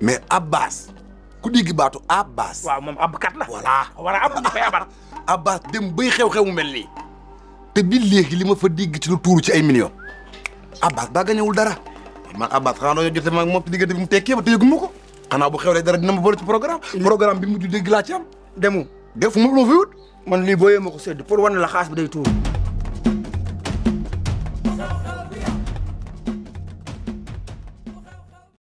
mais Abbas ku dégg baatu Abbas. waaw moom abkat la. voilà war a ab ñu koy abar. Abbas dem bay xew-xew mu mel nii. te bi léegi li ma fa dégg ci lu tuuru ci ay millions. Abbas ba gañewul dara. man Abbas xanaa dañoo jotee maag moom ci diggante bi mu tekkee ba te yëgu ma ko. xanaa bu xewlee dara dina ma boole ci programme. programme bi mujj dégg laa ci am. demu def ma loo fi wut. man lii booyee ma ko sedd pour wane la xaas bi day tuur.